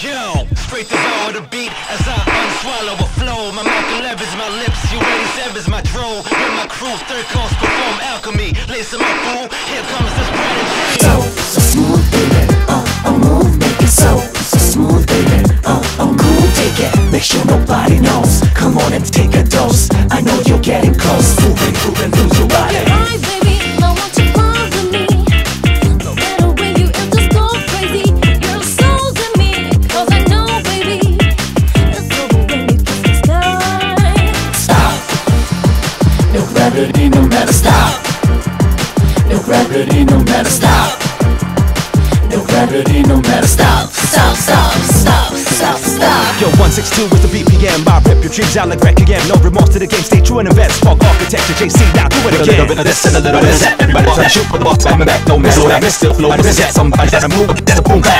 Yo, straight devour the beat as I unswallow a flow. My mouth levers my lips, you ready severs my drone. With my crew, third coast perform alchemy. Lacing my fool, here comes the and So, so smooth, baby. Uh, uh, move, make it so, so smooth, baby. Uh, uh, cool, take it. Make sure nobody knows. Come on and take a dose. Gravity, no matter stop. No gravity, no matter stop. No gravity, no matter stop. Stop, stop, stop, stop, stop. Yo, 162 is the BPM. I rip your dreams out like wreck again. No remorse to the game, stay true and invest. Spark architecture, JC, now do it again. A little bit of this and a little bit of that. Everybody try to shoot for the box, coming back, don't miss. So that miss still flow, and that somebody that move, that's a boom clap.